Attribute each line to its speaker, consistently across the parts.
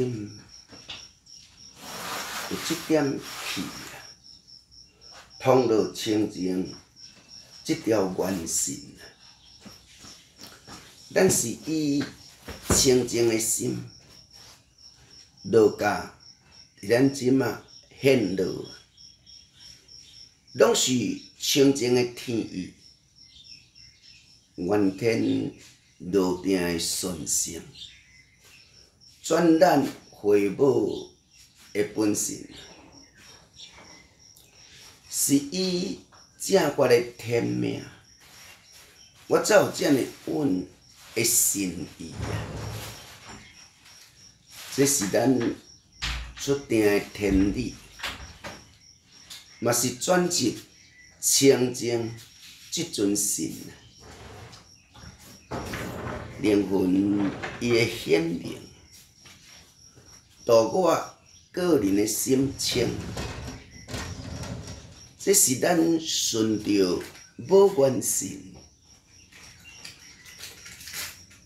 Speaker 1: 心有即点气啊，通到清净即条原神啊，咱是以清净的心，落家咱即啊现落，拢是清净的天意，原天落定的顺性。转咱回母的本性，是伊正觉诶天命，我才有这样稳诶心意啊！这是咱出定诶天理，嘛是转入清净即尊心啊！灵魂伊诶显明。度我个人的心情，这是咱顺着无关心，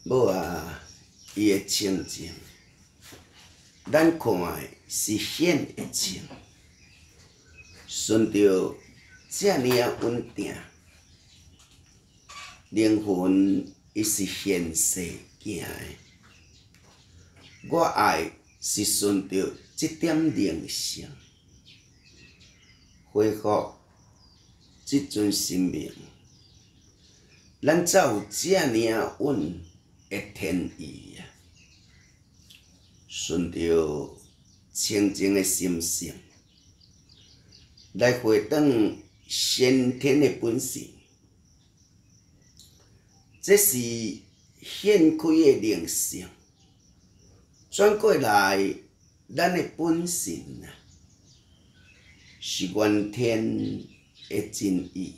Speaker 1: 无啊伊的清净，咱看的是显的清，顺着这尔啊稳定，灵魂伊是现世行的，我爱。是顺着这点灵性，恢复这尊生命，咱才有这尔稳的天意啊！顺着清净的心性，来回转先天的本性，这是现开的灵性。转过来，咱的本性啊，是原天的真意，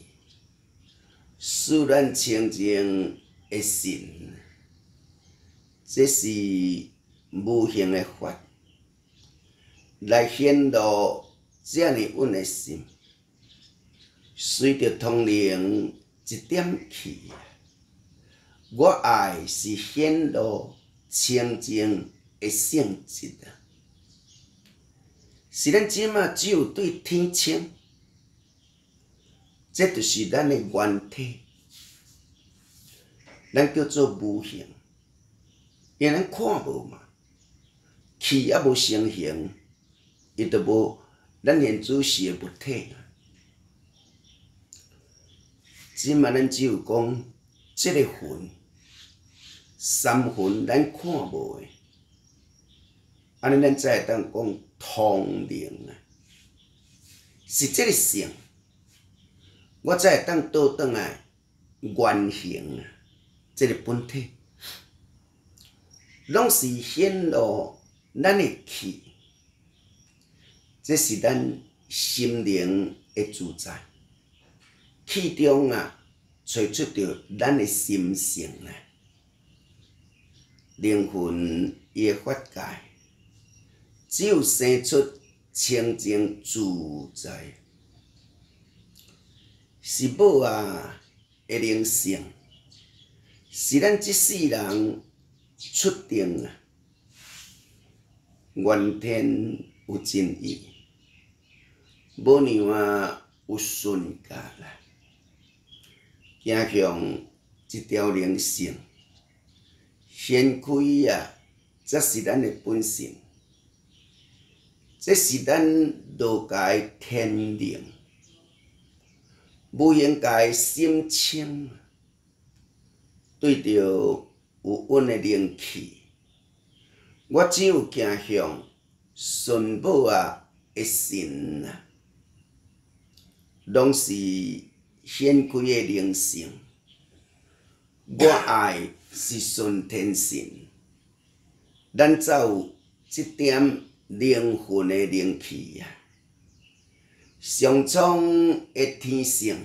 Speaker 1: 使咱清净的心，这是无形的法，来显露这样稳的心，随着通灵一点去，我爱是显露清净。的性质啊，是咱即马只有对天清，这就是咱的原体，咱叫做无形，因咱看无嘛，气也无成形，伊就无咱现主是的物体啊。即马咱只有讲，即个魂，三魂咱看无的。安尼，咱才会当讲通灵啊，是这个性，我才会当倒转来原形啊，这个本体，拢是显露咱的气，这是咱心灵的主宰，气中啊，找出着咱的心性啊，灵魂的法界。只有生出清净自在，是宝啊的灵性，是咱即世人出定啊，原天有真意，无让啊有顺格啦，行向一条灵性，先开啊，则是咱的本性。这是咱道家天灵，无应该心清，对着有温的灵气，我只有行向顺宝啊的心啊，拢是显开的灵性，我爱是顺天性，咱才有这点。灵魂的灵气啊，上苍的天性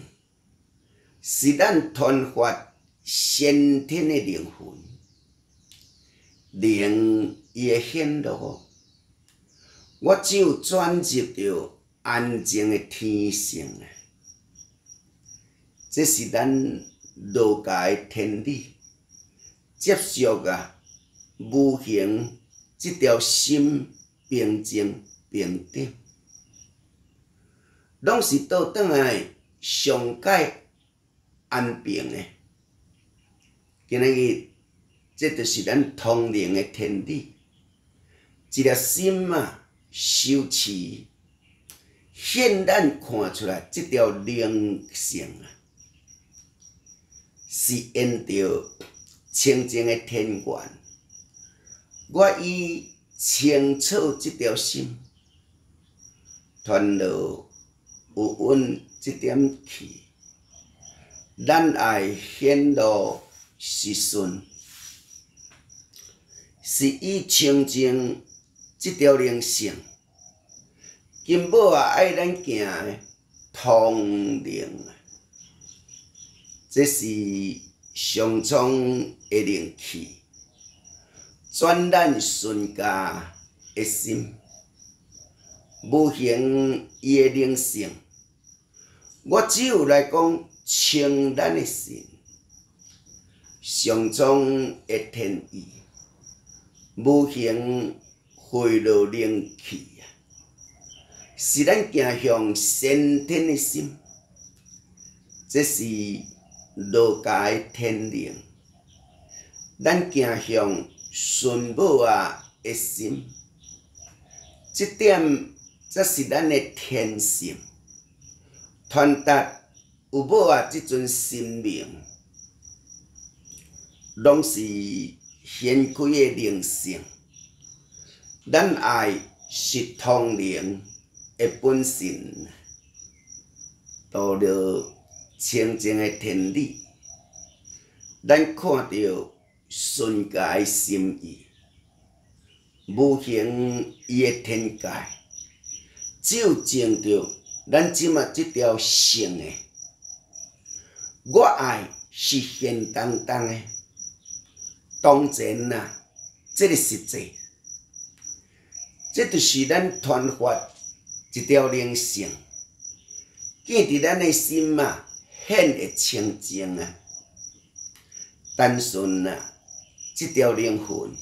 Speaker 1: 是咱传发先天的灵魂，灵伊会显露。我只有转入着安静的天性啊，这是咱道家的天理，接受啊无形。即条心平静平等，拢是倒转来上界安平的。今日日，这就是咱通灵诶天理。一粒心嘛，修持，现咱看出来，这条灵性啊，是因着清净诶天缘。我以清楚这条心，传落有稳这点气，咱爱显露时顺，是以清净。即条灵性，金宝啊，爱咱行诶通灵。啊，这是上苍诶灵气，转咱顺家诶心，无形伊诶灵性，我只有来讲清咱诶心，上苍诶天意，无形。回落灵气啊，是咱行向先天的心，这是儒家的天灵。咱行向顺母啊的心，这点则是咱的天性。传达有母啊即阵心命，拢是显开的灵性。咱爱是通灵的本性，到了清净的天理，咱看到顺界心意，无形伊的天界，只有证着咱即马即条性的，我爱是现当当的，当然啦，这个实际。即就是咱传法一条灵性，见伫咱的心嘛，显会清净啊，单纯啊，这条灵魂，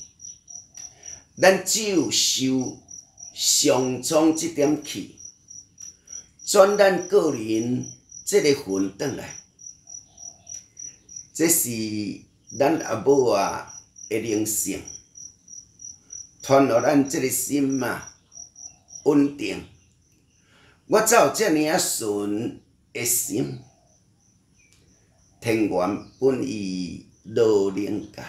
Speaker 1: 咱只有修上苍这点气，转咱个人这个魂转来，这是咱阿母啊的灵性。传互咱即个心嘛稳定，我才有遮尔啊顺的心，天缘本意乐灵界，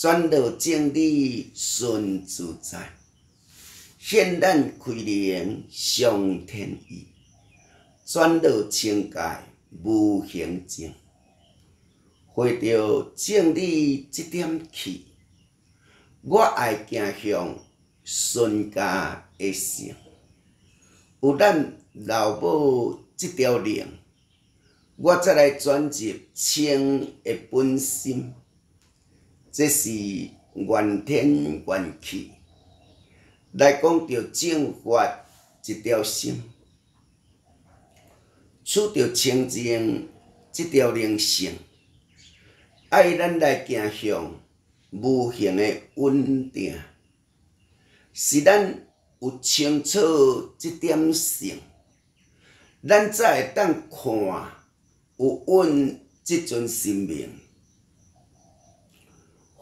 Speaker 1: 转到正理顺自在，现咱开灵上天意，转到清界无形境，回到正理即点气。我爱行向孙家的性，有咱老母这条灵，我再来转入清的本心，这是原天原气，来讲着正法一条心，取着清净这条灵性，爱咱来行向。无形的稳定，是咱有清楚这点性，咱才会当看有稳这尊生命，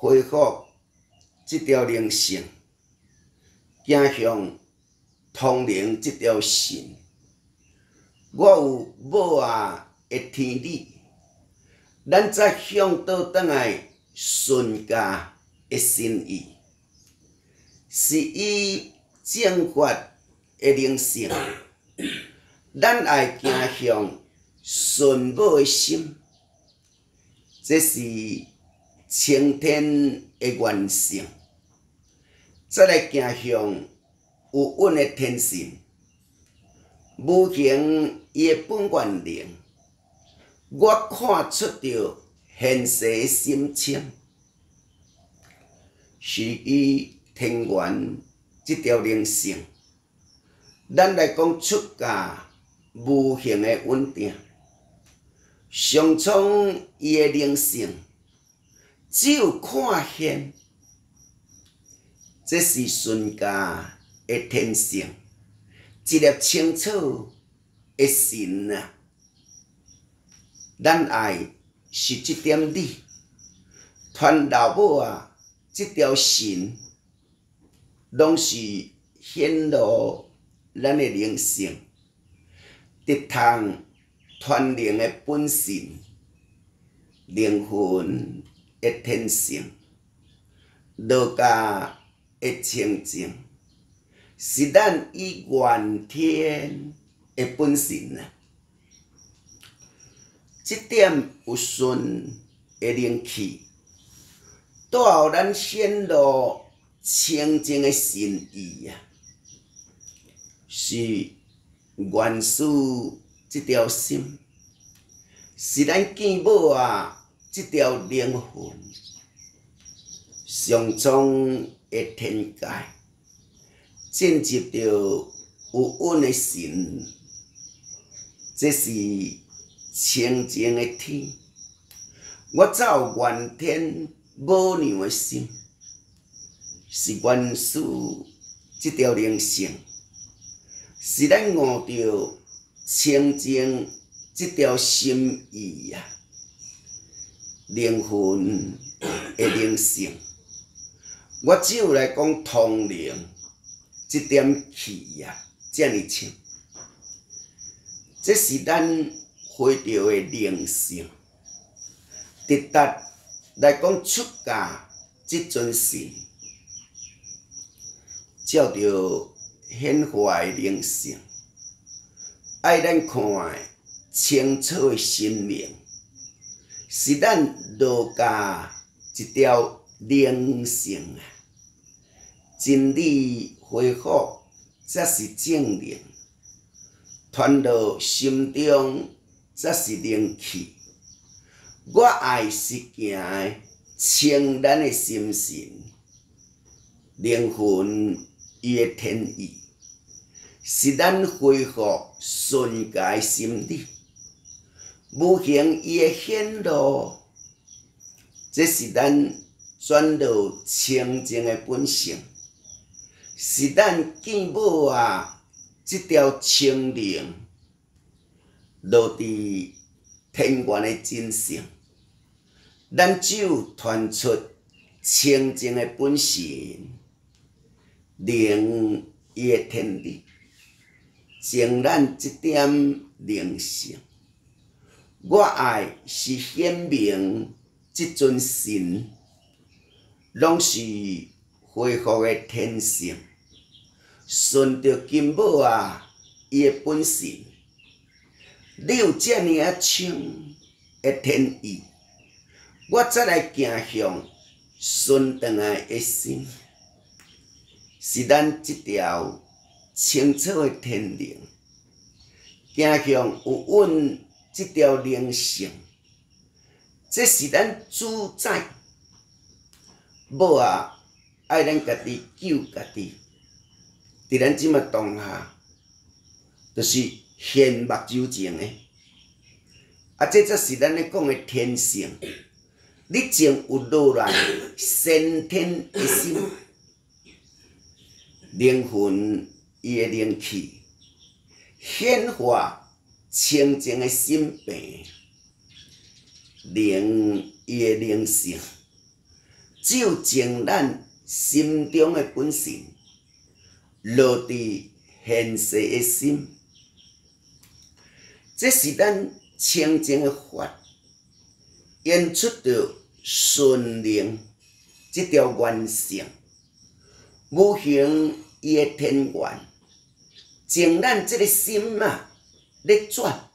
Speaker 1: 恢复这条灵性，走向通灵这条线。我有母啊的天理，咱才向倒转来。顺家的心意，是以正法的灵性，咱爱行向顺母的心，这是青天的原性，再来行向有稳的天性，无形伊的本原灵，我看出着。现世心情，是以天缘这条灵性，咱来讲出家无形的稳定，上苍伊的灵性，只有看见。这是孙家的天性，一粒青草的心啊！咱爱是这点理，传老母啊，这条心，拢是显露咱的灵性，得通传灵的本性，灵魂的天性，道家的清净，是咱以原天的本性啊！即点有顺的灵气，带互咱显露清净的心意啊！是原始即条心，是咱见母啊！即条灵魂，上苍的天界，进入着有恩的神，这是。清净的天，我走原天母娘的心，是原始这条灵性，是咱悟着清净这条心意啊，灵魂的灵性。我只有来讲通灵这点气呀，遮尔清，这是咱。回到的灵性，直达来讲出家即尊神，照着显化的灵性，爱咱看清楚的心灵，是咱道家一条灵性啊！真理恢复则是正灵，传到心中。则是灵气，我爱是行清咱的心神，灵魂伊的天意，是咱恢复顺界心理，无形伊的显露，这是咱转到清净的本性，是咱见母啊，这条清灵。落伫天元的真相，咱只有传出清净的本性，灵伊的天理，将咱一点灵性。我爱是显明即尊神，拢是恢复的天性，顺着金母啊伊的本性。你有遮尔啊清的天意，我再来行向顺当来的心，是咱即条清澈诶天灵，行向有稳即条灵性，这是咱主宰。无啊，爱咱家己救家己，伫咱即么当下，就是。现目睭前诶，啊，这则是咱咧讲诶天性。你前有落来先天一心，灵魂伊诶灵气，显化清净诶心病，灵伊诶灵性，只有将咱心中诶本性落伫现世诶心。这是咱清净的法，演出着顺灵这条原性，无形伊的天元，将咱即个心啊咧转，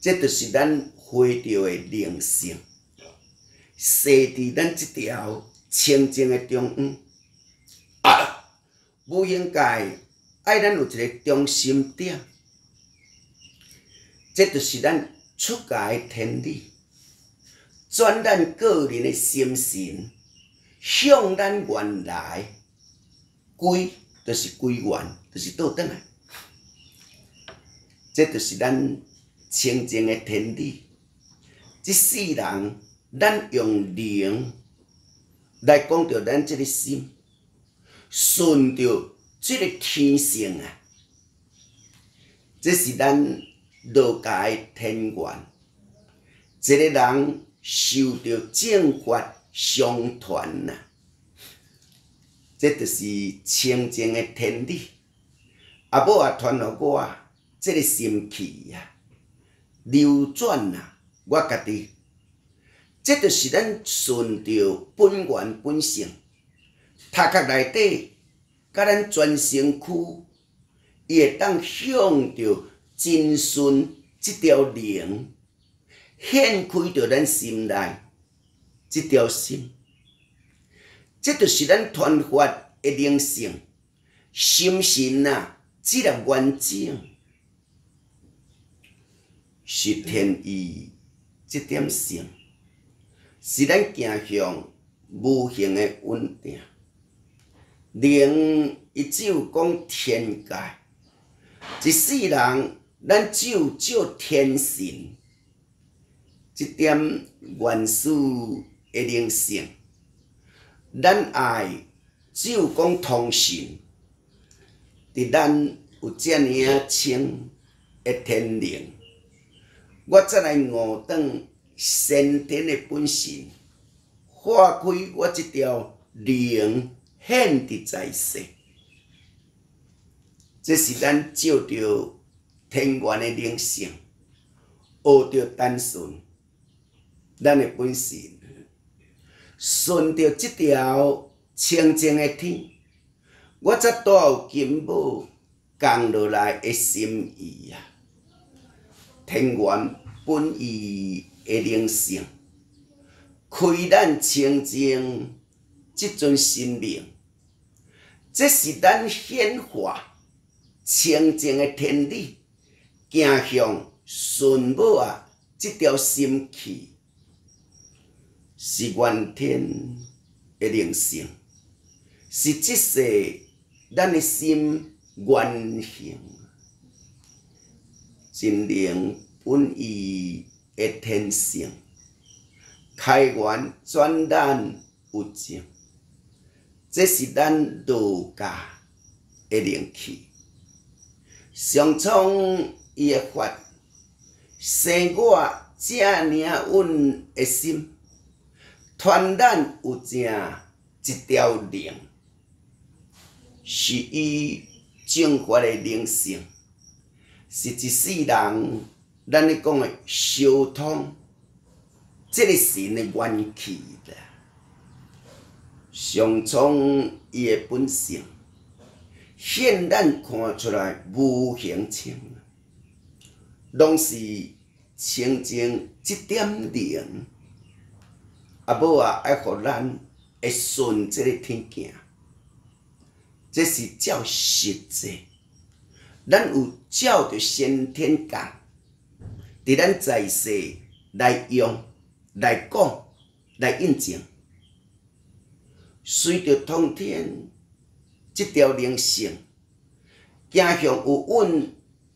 Speaker 1: 这就是咱回到的灵性，设伫咱即条清净的中央，啊，无应该爱咱有一个中心点。这就是咱出家的天理，转咱个人的心神向咱原来归，就是归元，就是倒转来。这就是咱清净的天理。这世人，咱用灵来讲着咱这个心，顺着即个天性啊，这是咱道家的天缘。一个人受着正法相传呐，这就是清净的天理。阿母啊传互我，这个心气呀，流转呐，我家己，这就是咱顺着本源本性，塔壳内底，甲咱全身躯，伊会当向着真顺即条灵。掀开着咱心内即条心，这就是咱传法的灵性，心神啊，即个完整，是天意即点性，是咱行向无形的稳定。灵伊只有讲天界，一世人咱只有照天神。即点原始的灵性，咱爱只有讲通信，伫咱有遮尔啊清的天灵，我再来悟当先天的本性，化开我即条灵现伫在世，这是咱照着天元的灵性，学着单纯。咱的本性，顺着即条清净的天，我则带有金宝降落来的心意啊！天元本意的灵性，开咱清净即阵心灵，这是咱显化清净的天理，行向顺母啊！即条心气。是原天的灵性，是即世咱的心原性，心灵本意的天性，开源转淡有情，这是咱道家诶灵气，上苍伊诶法，生我遮尔稳诶心。传咱有正一条灵，是伊正法的灵性，是一世人咱咧讲的修通，这个神诶元气啦。上从伊诶本性，现咱看出来无形清，拢是清净一点灵。阿母啊，爱互咱会顺即个天行，即是照实际。咱有照着先天教，伫咱在世来用、来讲、来印证，随着通天即条灵性，行向有阮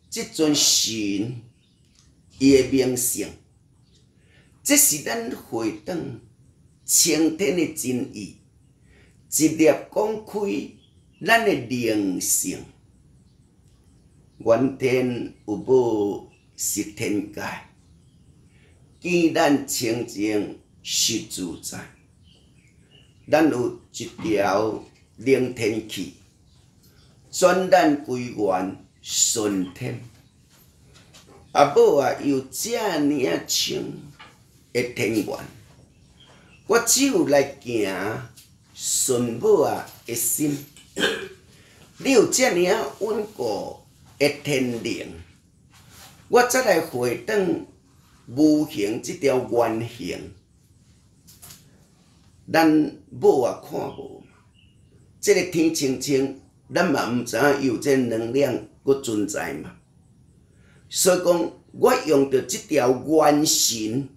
Speaker 1: 即尊神伊的名声，这是咱回转。青天的真意，一粒讲开咱的灵性。原天有无是天界，见咱清净是自在。咱有一条灵天气，转咱归元顺天。阿母啊，有遮尔清的天元。我只有来行顺母啊的心，你有遮尔稳固的天灵，我再来回转无形即条原形，咱母啊看无嘛？即个天清清，咱嘛毋知影有这能量搁存在嘛？所以讲，我用着即条原神，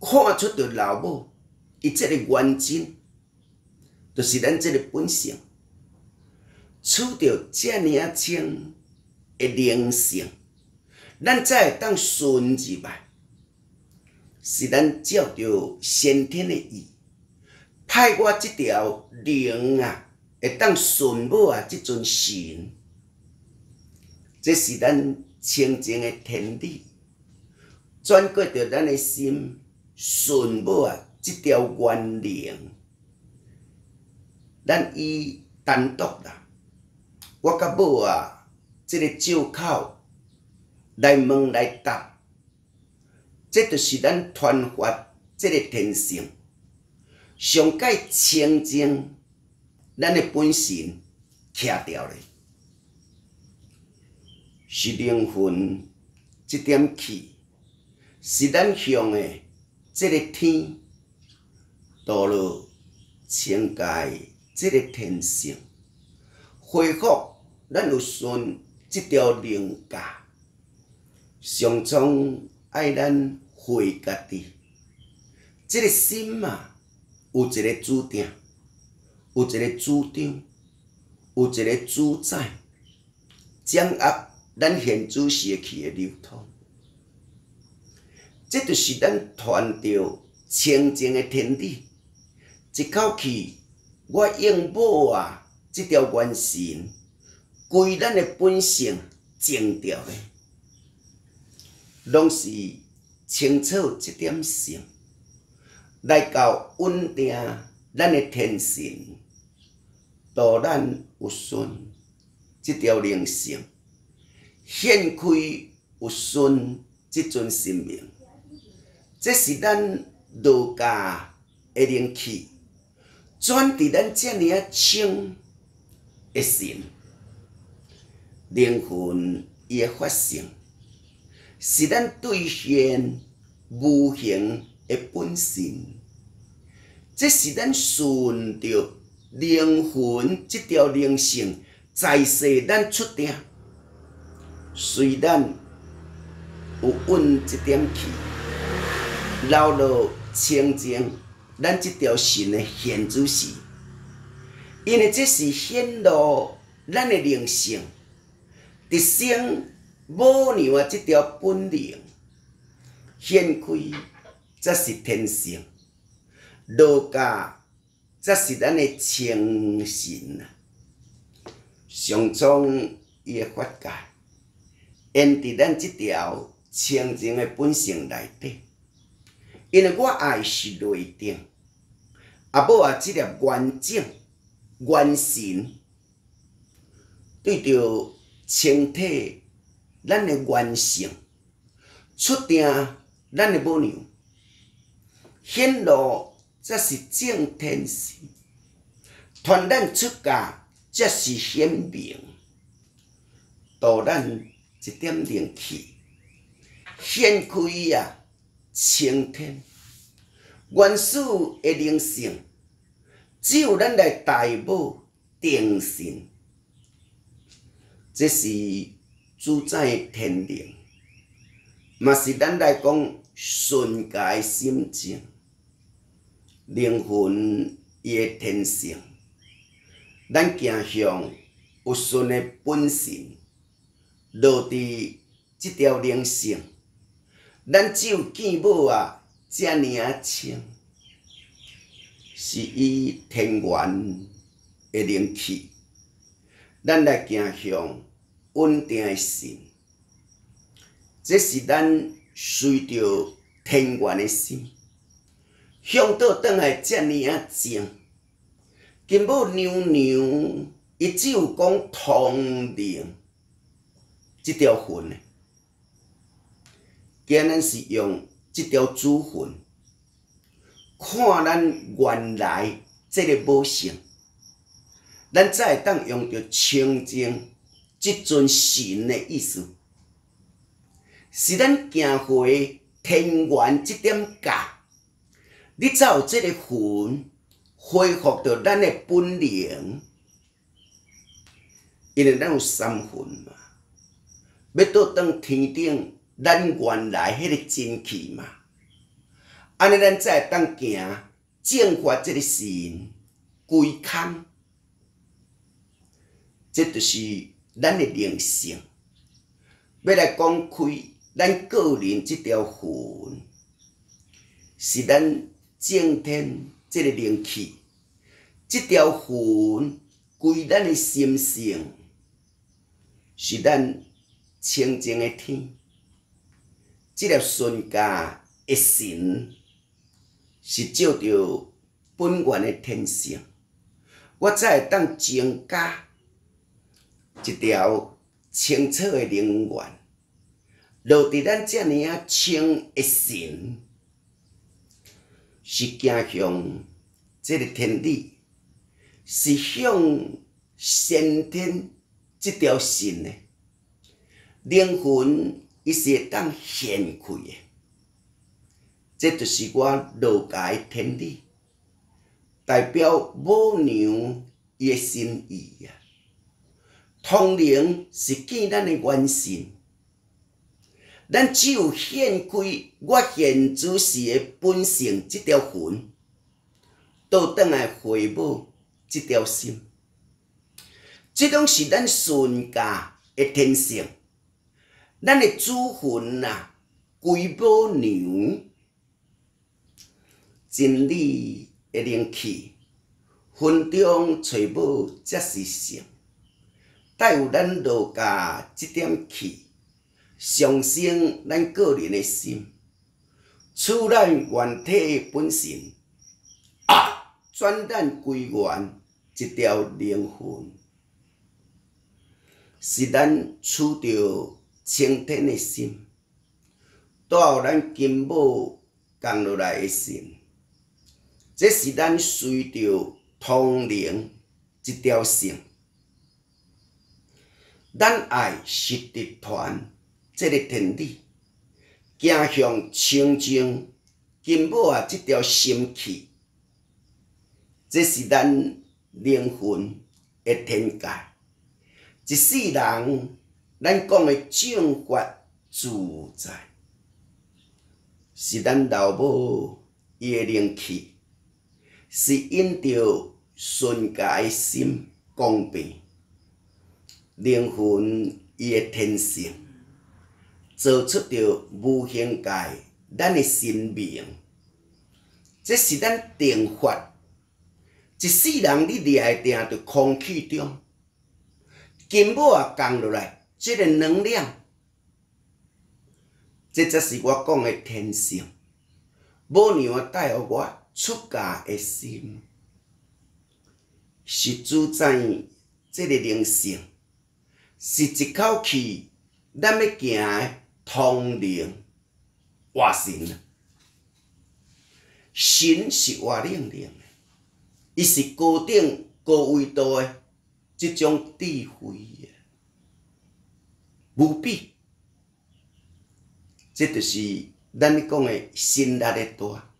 Speaker 1: 看出着老母。伊即个原真，就是咱即个本性，取着遮尔啊清的灵性，咱才会当顺入来。是咱照着先天的意，派我即条灵啊会当顺母啊，即尊神，这是咱清净的天理，转过着咱的心，顺母啊，即条元灵，咱以单独啦，我甲母啊，即个借口来问来答，这就是咱传法即个天性，上界清净。咱的本性徛掉了，是灵魂即点气，是咱向的即个天，到了清界即个天性，恢复咱有顺即条灵架，上总爱咱回家己，即个心嘛，有一个注定。有一个主张，有一个主宰，掌握咱现主时气的流通，这就是咱传着清净的天理。一口气，我用某啊，这条元神归咱的本性净掉的，拢是清楚一点心，来到稳定咱的天性。导咱有顺即条灵性，掀开有顺即尊生命，这是咱道家的灵气，转伫咱遮尔啊清的心，灵魂伊会发性，是咱兑现无形的本性，这是咱顺着。灵魂即条灵性在世，咱出定，虽然有运一点气，留落清净，咱即条神的现主是，因为这是显露咱的灵性，直升母娘啊，即条本领显开，则是天性，道家。则是咱的清神啊，上苍伊的法界，因伫咱即条清净的本性内底。因为我爱是内定，啊无啊，即粒完整元神对着清体，咱的原性出定，咱的母娘显露。这是正天时，传咱出家，这是显明，导咱一点灵气，掀开啊青天，元始的灵性，只有咱来代母定性，这是主宰诶天灵，嘛是咱来讲顺界心境。灵魂伊诶天性，咱行向有顺诶本性，落伫即条灵性，咱只有见母啊，遮尔啊清，是伊天元诶灵气，咱来行向稳定诶心，这是咱随着天元诶心。向倒转来遮尔啊静，金宝娘娘伊只有讲通灵。即条魂诶，今日是用即条主魂。看咱原来即个母性，咱才会当用着清净即尊神的意思，是咱行回天元即点价。你才有即个魂恢复着咱的本灵，因为咱有三魂嘛，要倒转天顶，咱原来迄个真气嘛，安尼咱才会当行净化即个神归空，这就是咱的灵性。要来讲开咱个人即条魂，是咱。正天即个灵气，即条魂归咱的心性，是咱清净的天。这粒孙家的神，是照着本源的天性，我才会当增加一条清澈的灵源，落伫咱遮尔啊清的神，是走向这个天理，是向先天这条心的灵魂。伊是会当献开的，这就是我儒家的天理，代表母娘伊的心意啊。通灵是见咱的元神，咱只有献开我现主时的本性这条魂，倒转来回报这条心，这种是咱顺家的天性。咱的祖坟呐，归母娘，真理的灵气，坟中找母才是圣。带有咱儒家即点气，上升咱个人的心，处咱原体本性，啊，转咱归元一条灵魂，是咱处着。青天的心，带有咱金宝降落来的心，这是咱随着通灵一条线，咱爱实地团这个天理，走向清净金母啊这条心气，这是咱灵魂的天界，一世人。咱讲的正法自在，是咱老母伊的灵气，是因着顺家的心公平，灵魂伊的天性，做出着无形界咱的生命，这是咱定法，一世人你掠会定伫空气中，金母啊降落来。这个能量，这才是我讲的天性。母娘带予我出家的心，是主宰这个灵性，是一口气咱要行的通灵化神。神是活灵灵的，伊是高等高维度的这种智慧。无比，这就是咱讲的心力的大，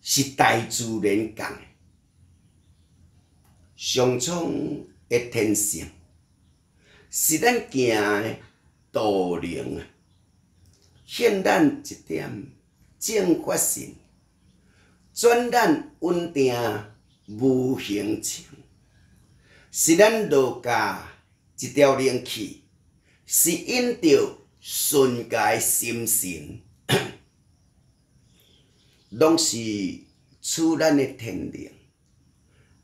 Speaker 1: 是大自然讲的，上苍的天性，是咱行的道灵啊，现咱一点正法性，转咱稳定无形情，是咱儒家一条灵气。是因着顺界心性，拢是处咱的天灵，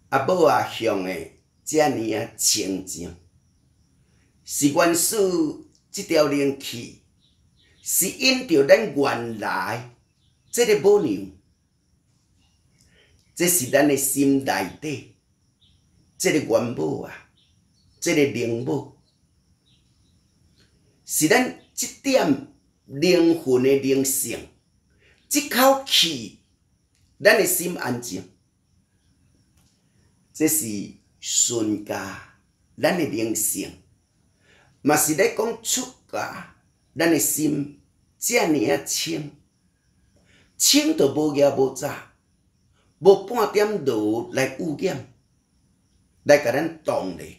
Speaker 1: 啊母啊向诶遮尔啊清净，是元始即条灵气，是因着咱原来即个母娘，这是咱的心内底，即个元母啊，即个灵母。是咱即点灵魂的灵性，即口气，咱的心安静，这是顺家咱的灵性，嘛是咧讲出家咱的心遮尔啊清，清到无业无杂，无半点路来污染，来甲咱动咧，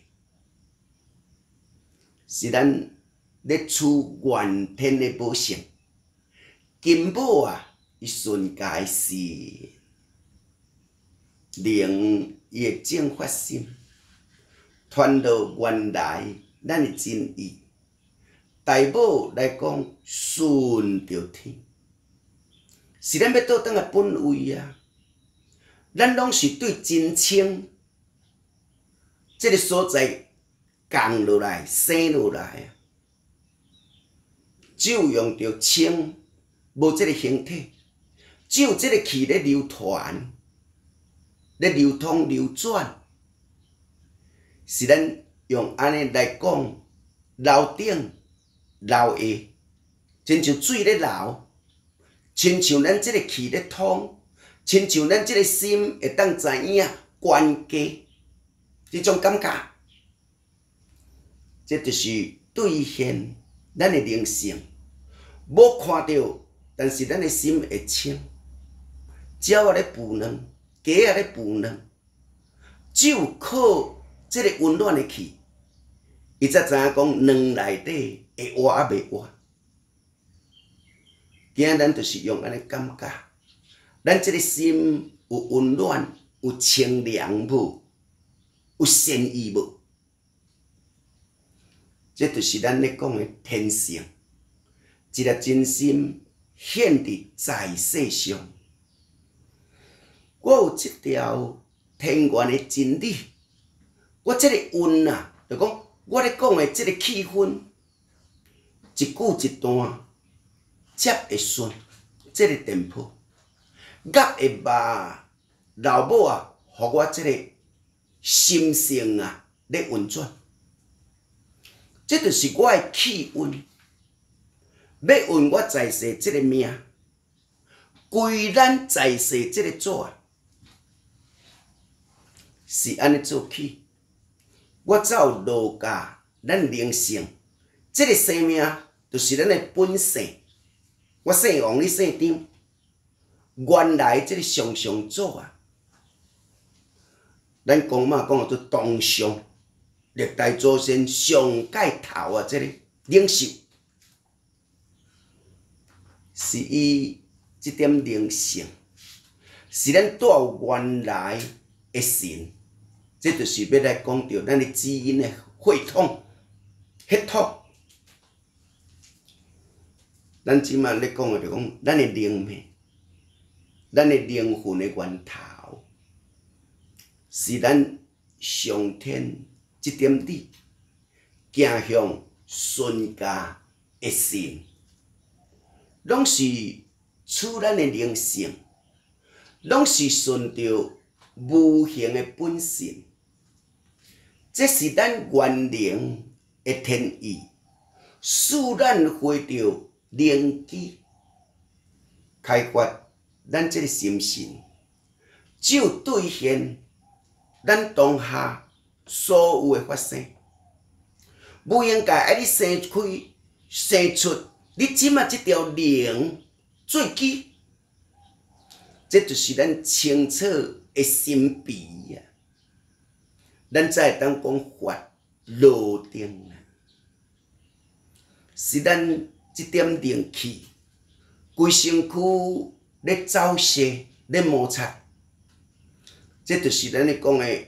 Speaker 1: 是咱。咧处原天的宝性，金宝啊，伊顺界是灵伊的正法心，传到原来咱的真意。大宝来讲顺着天，是咱要倒转来本位啊。咱拢是对真清，即个所在降落来、生落来啊，只有用着清，无即个形体，只有即个气咧流传、咧流通、流转，是咱用安尼来讲，楼顶、楼下，亲像水咧流，亲像咱即个气咧通，亲像咱即个心会当知影关机，即种感觉，这就是兑现咱的灵性。无看到，但是咱的心会清。鸟仔咧孵卵，鸡仔咧孵卵，只有靠即个温暖的气，伊才知影讲卵内底会活啊袂活。今仔咱就是用安尼感觉，咱即个心有温暖，有清凉无？有善意无？这就是咱咧讲的天性。一粒真心献伫在世上，我有一条天元的真理，我这个运啊，就讲我咧讲的这个气氛，一句一段接会顺，这个店铺，夹会把老母啊，互我这个心性啊咧运转，即就是我诶气运。要运我在世即个命，归咱在世即个纸，是安尼做起。我走儒家，咱灵性，即个生命就是咱的本性。我姓王，你姓张，原来即个上上祖啊，咱讲嘛讲做东上，历代祖先上盖头啊，即个领袖。是伊即点灵性，是咱带原来的神，这就是要来讲到咱的基因的血统、血统。咱即马咧讲的就讲，咱的灵命，咱的灵魂的源头，是咱上天即点地，走向孙家的神。拢是处咱的灵性，拢是顺着无形的本性，这是咱原灵的天意，使咱回到灵机，开发咱这个心性，只有兑现咱当下所有的发生，不应该爱你生开生出。你即马即条灵最基，这就是咱清澈的心秘啊！咱才会当讲法落定啊，是咱即点灵气，规身躯咧走势咧摩擦，这就是咱咧讲的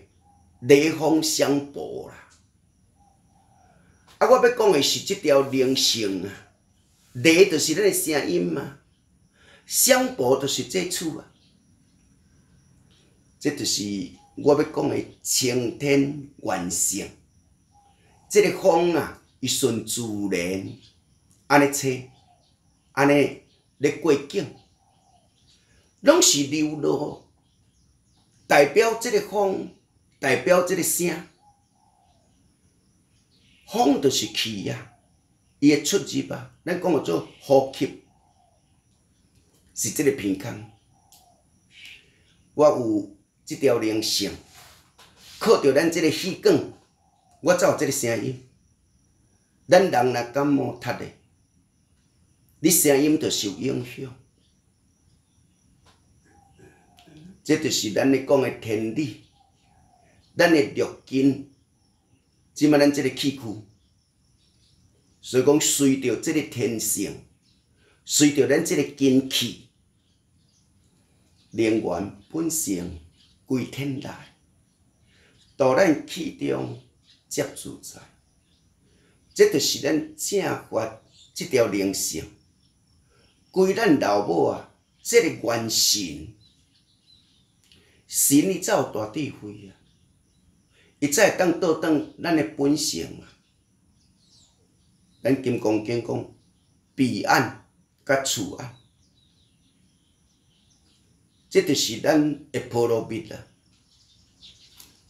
Speaker 1: 雷锋相搏啦。啊，我要讲的是即条灵性啊！雷就是咱的声音嘛，相搏就是这处啊，这就是我要讲的青天原性。这个风啊，伊顺自然安尼吹，安尼咧过境，拢是流落，代表这个风，代表这个声，风就是气啊。伊诶出入啊，咱讲做呼吸，是即个鼻孔。我有即条灵性，靠着咱即个气管，我才有即个声音。咱人若感冒咳的，你声音就受影响。这就是咱咧讲的天理，咱的六根，即摆咱即个气区。所以讲，随着即个天性，随着咱即个根气，灵源本性归天来，到咱气中接自在，这就是咱正法这条灵性，归咱老母啊，这个元神，神伊才有大智慧啊，伊才会当倒转咱的本性啊。咱金刚经讲，彼岸甲厝岸，这就是咱的菠萝蜜啦。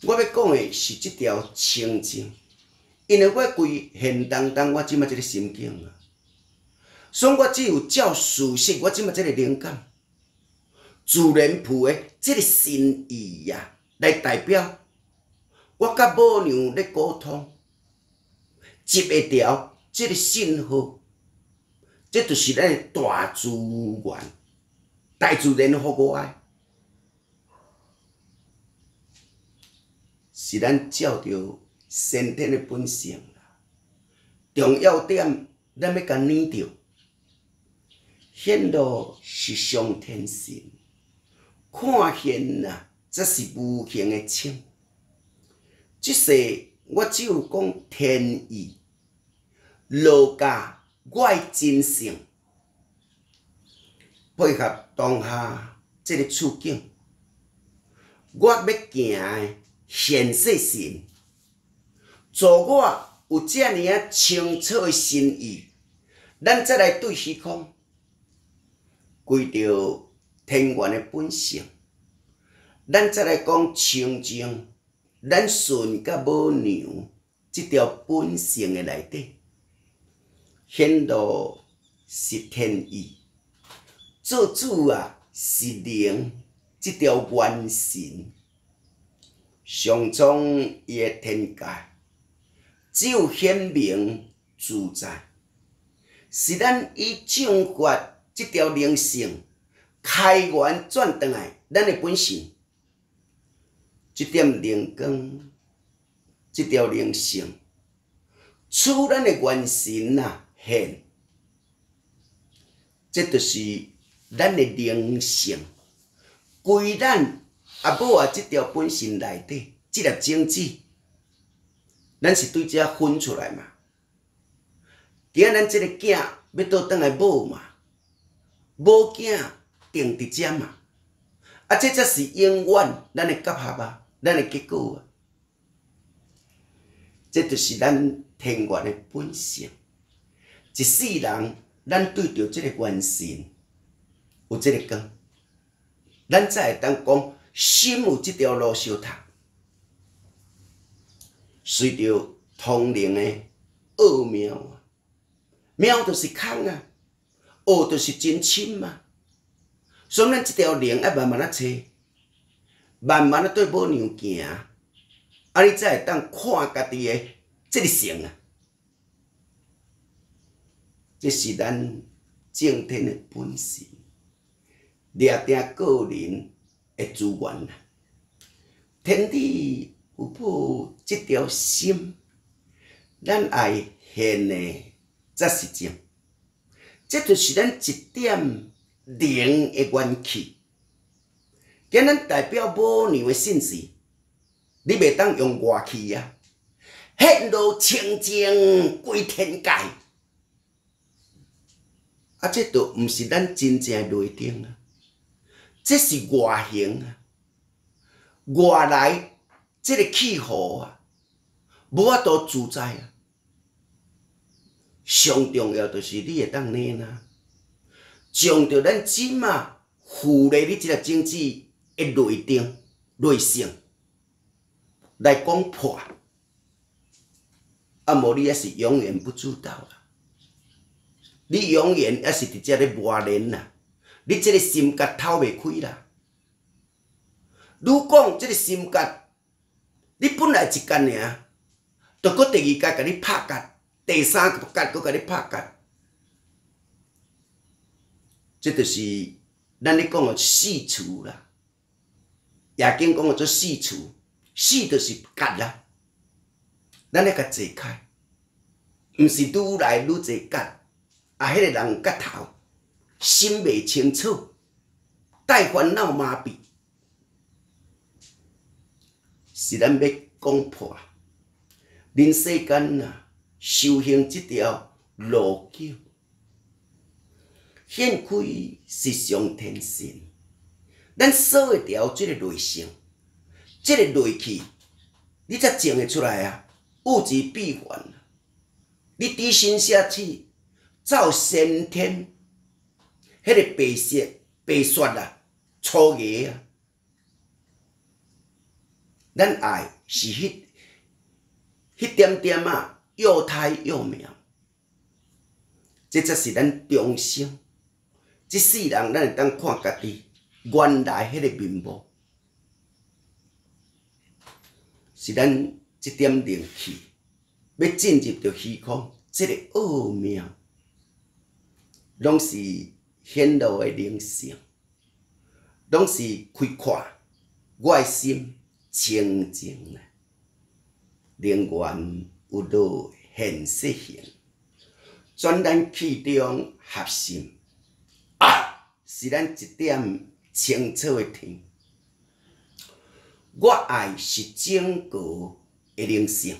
Speaker 1: 我要讲的是即条清净，因为我规现当当，我即马即个心境啊，所以我只有照事实，我即马即个灵感，自然谱的即个心意呀，来代表我甲母娘咧沟通，接一条。这个信号，这就是咱的大资源，大自然互我的，是咱照着先天的本性啦。重要点，咱要甲念着，显露是上天性，看现呐，则是无形的清。即世我只有讲天意。落家我真性，配合当下即个处境，我要行诶现世性，做我有遮尔啊清楚诶心意，咱再来对虚空，归着天元诶本性，咱再来讲清净，咱顺甲母娘即条本性诶内底。显露是天意，做主啊是灵，即条元神，上苍伊诶天界，只有显明自在，是咱以正法即条灵性开源转转来，咱诶本性，即点灵光，即条灵性，处咱诶元神啊！现，这就是咱的灵性，归咱阿母啊，这条本性内底，这粒种子，咱是对遮分出来嘛？今咱这个囝要倒转来母嘛？母囝定伫遮嘛？啊，这则是永远咱的结合啊，咱的结果啊，这就是咱天元的本性。一世人，咱对着即个元神有即个光，咱才会当讲心有即条路相通，随着通灵的奥妙啊，妙就是空啊，奥就是真深嘛。所以咱即条灵要慢慢啊找，慢慢啊对母娘行，啊你才会当看家己的即个性啊。这是咱正天的本事，掠定个人的资源啦。天地有保这条心，咱爱现的则是正。这就是咱一点灵的元气，今咱代表母娘的信息，你袂当用外气啊，显露清净归天界。啊，这都毋是咱真正内定啊，这是外形啊，外来这个气候啊，无法度自在啊。上重要就是你会当念啊，将着咱即嘛负咧你即个经济的内定内性来讲破，啊，无你也是永远不知道啊。你永远也是伫遮咧磨练啊，你即个心结透袂开啦。如讲即个心结，你本来一结尔，着搁第二结甲你拍结，第三结搁甲你拍结，即就是咱咧讲诶四处啦。夜经讲诶做四处，四就是结啦。咱咧甲坐开，毋是愈来愈侪结。啊！迄个人骨头心未清楚，带烦恼麻痹，是咱要讲破。人世间啊，修行这条路径，显开是上天性。咱锁一条这个内性，这个内气，你才种会出来啊！物极必反，你低心下去，照先天，迄个白色、白雪啊，粗野啊，咱爱是迄、迄点点啊，幼态幼苗，这才是咱终生。即世人，咱会当看家己原来迄个面目。是咱即点灵气要进入着虚空，即个奥妙，拢是显露诶灵性，拢是开阔我诶心清净咧，灵源有道现实性，转咱气中合心，啊，是咱一点清澈诶天。我爱是整个诶灵性，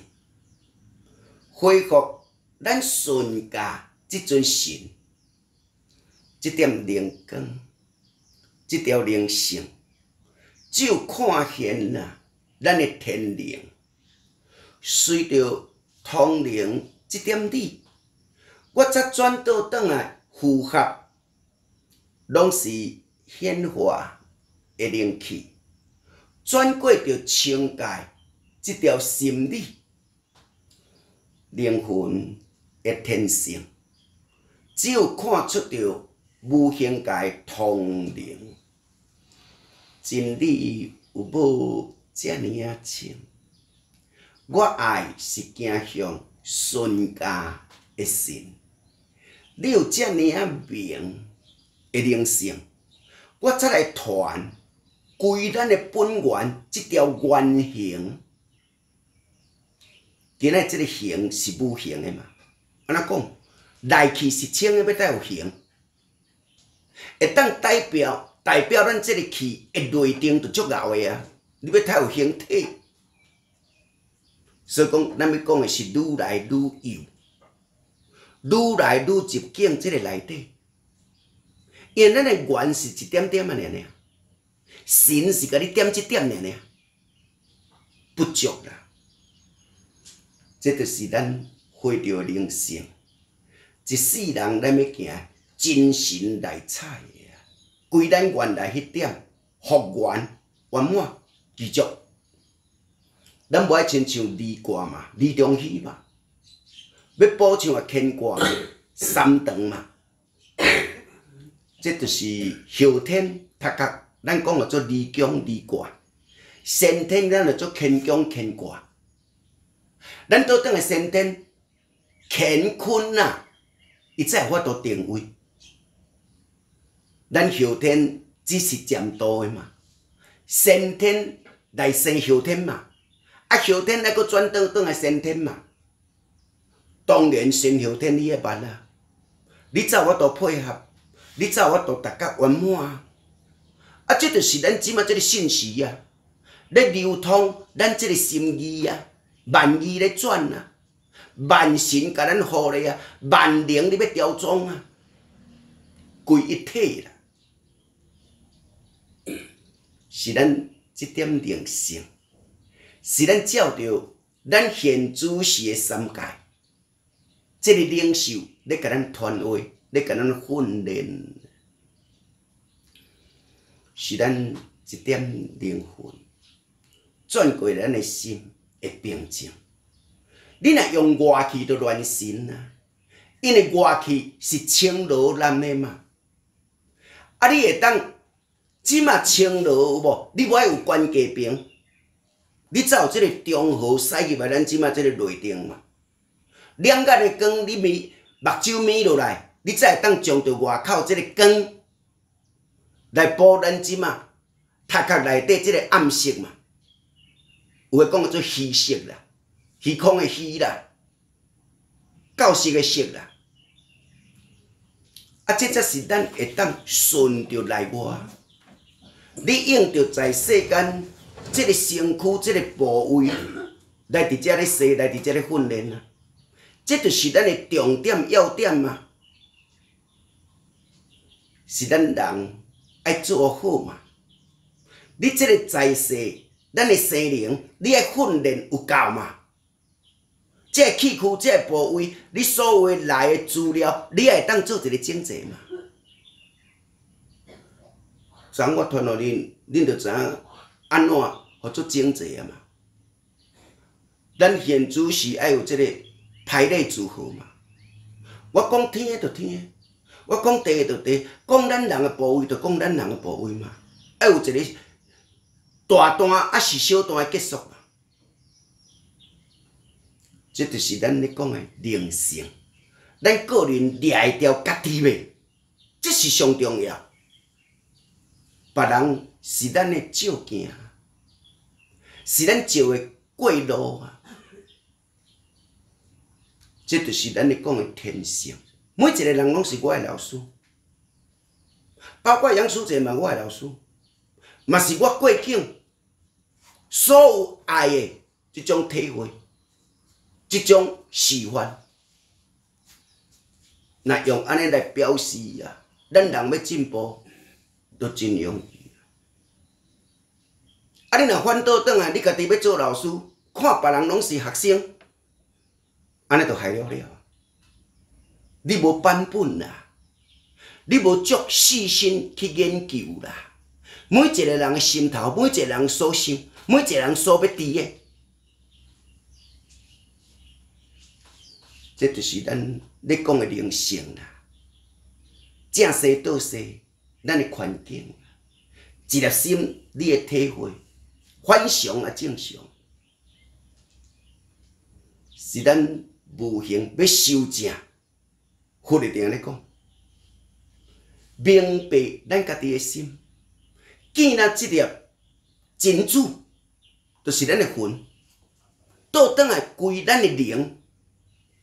Speaker 1: 恢复咱顺家即尊神，即点灵光，即条灵性，只有看见啦，咱的天灵，随着通灵即点理，我则转倒转来符合，拢是显化的灵气。转过着清界即条心理、灵魂的天性，只有看出着无形界通灵，真理有无遮尔啊深？我爱是行向孙家的心，你有遮尔啊明的灵性，我才来传。归咱的本源，即条原形，今仔即个形是无形的嘛？安怎讲？内气是清的，要带有形，会当代表代表咱即个气会内定就足够的啊！你要太有形体，所以讲，咱要讲的是愈来愈有，愈来愈接近即个内底，因为咱的缘是一点点啊，尔尔。神是甲你点一点尔尔，不足啦。这就是咱回着灵性，一世人咱要行真神来采的啊，归咱原来迄点复原圆满具足。咱无爱亲像离卦嘛，离中喜嘛，要补像啊乾卦三长嘛，这就是后天读甲。咱讲了做离宫离卦，先天咱就做乾宫乾卦。咱倒转个先天乾坤呐，伊才有法度定位。咱后天只是占多的嘛，先天来生后天嘛，啊后天来个转倒转来先天嘛。当然先后天你会捌啊，你走我都配合，你才有法度逐甲圆满啊。啊，这就是咱即马这个信息啊，咧流通咱这个心意啊，万意咧转啊，万神甲咱护咧啊，万灵你要调装啊，归一体啦，是咱即点灵性，是咱照着咱现主时的三界，这个领袖咧甲咱传话，咧甲咱训练。是咱一点灵魂转过咱的心会平静。你若用外气就乱神啊，因为外气是青罗咱的嘛。啊，你会当即马青罗有无？你无爱有关家兵，你才有即个中和驶入来咱即马即个内定嘛。两眼的光，你眯目睭眯落来，你才会当将着外口即个光。来补咱即嘛，头壳内底即个暗色嘛，有诶讲叫做虚色啦，虚空诶虚啦，教室诶色啦，啊，这则是咱会当顺着内外，你用着在世间即个身躯即个部位 来伫遮咧洗，来伫遮咧训练啊，即就是咱的重点要点啊，是咱人。爱做好嘛？你即个在世咱的生灵，你爱训练有够嘛？即个器躯、即个部位，你所有来的资料，你会当做一个整济嘛？昨我传互恁，恁就知影安怎互做整济啊嘛？咱现主是爱有即个排列组合嘛？我讲天的就天，我讲地的就地，讲咱人的部位就讲咱人的部位嘛，爱有一个大段还是小段的结束嘛？即就是咱咧讲的灵性，咱个人掠会条家己袂，这是上重要。别人是咱的照镜，是咱照的过路啊。这就是咱咧讲的天性。每一个人拢是我的老师，包括杨书记嘛，我的老师，嘛是我过境所有爱的一种体会。即种示范，那用安尼来表示啊，咱人要进步，都真容易。啊，你若反倒转来，你家己要做老师，看别人拢是学生，安尼就害了了。你无版本啦，你无足细心去研究啦。每一个人的心头，每一个人所想，每一个人所要知的。这就是咱咧讲的灵性啦，正西倒西，咱的环境，一粒心你的体会，反常也正常，是咱无形要修正。佛一定咧讲，明白咱家己的心，见了这粒珍珠，就是咱的魂，倒转来归咱的灵。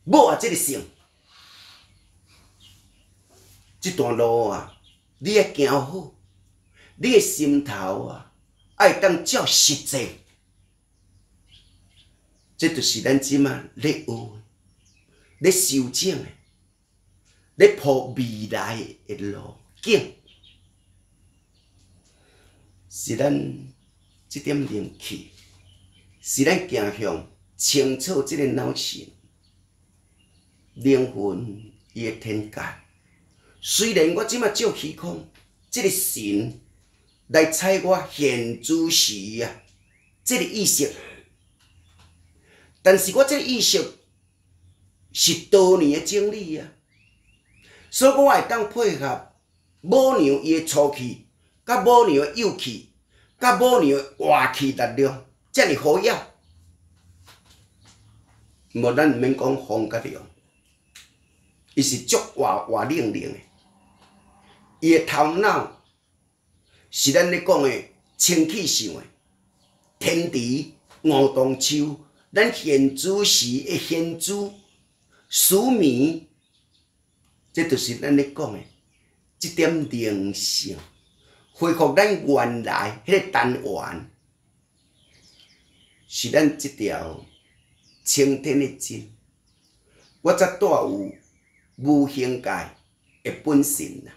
Speaker 1: 无啊，即个性，即段路啊，你要行好，你的心头啊，爱当照实际，这就是咱即马咧学、咧修正的、咧铺未来的路径，是咱即点灵气，是咱行向清楚即个脑神。灵魂伊的天界，虽然我即马照虚空，即个神来采我现主时啊，即个意识，但是我即个意识是多年的经历啊，所以我会当配合母牛伊的粗气，甲母牛的幼气，甲母牛的活气力量，遮尔好要。无咱毋免讲风甲量。伊是足活活灵灵的，伊的头脑是咱咧讲的清气上的天地梧桐树，咱现主时的现主书眠，这就是咱咧讲的一点灵性，恢复咱原来迄个单元，是咱一条青天的针，我则带有。无形界的本性呐，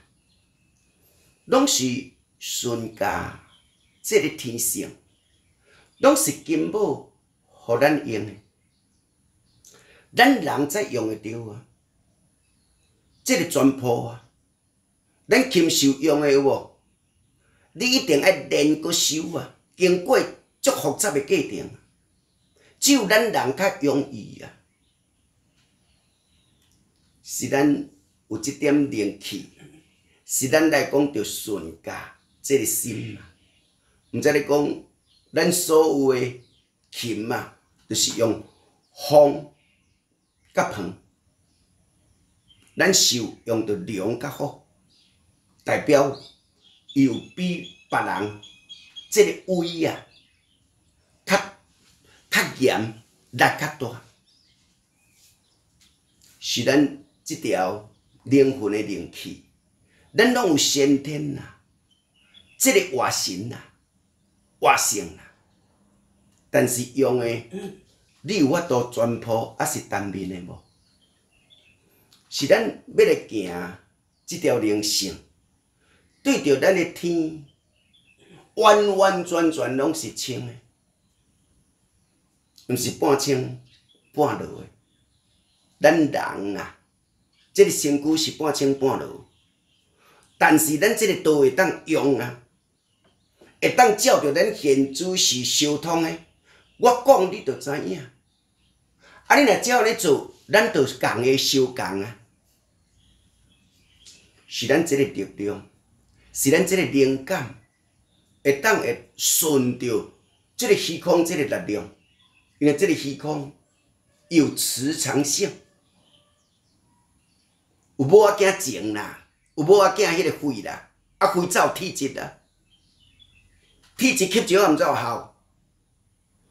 Speaker 1: 拢是孙家这个天性，拢是金宝互咱用的，咱人才用会着啊。这个全部啊，咱禽兽用的有无？你一定要练过修啊，经过足复杂的过程，只有咱人较容易啊。是咱有一点灵气，是咱来讲着顺家即个心嘛。毋知你讲，咱所有诶琴啊，就是用风甲风，咱兽用着凉甲火，代表又比别人即个威啊，较较严力较大，是咱。即条灵魂的灵气，咱拢有先天呐，即个活神呐，活性呐，但是用的，你有法度全部还是单面的无？是咱要来行即条灵性，对着咱的天，完完全全拢是清的，毋是半清半落的。咱人啊，即个身躯是半清半落，但是咱即个道会当用啊，会当照着咱现主是相通的。我讲你就知影，啊，你若照咧做，咱就是共个相共啊，是咱即个力量，是咱即个灵感，会当会顺着即个虚空即个力量，因为即个虚空有磁场性。有某仔囝情啦，有某仔囝迄个肺啦，啊肺有体质啦，体质吸招啊，毋知有效。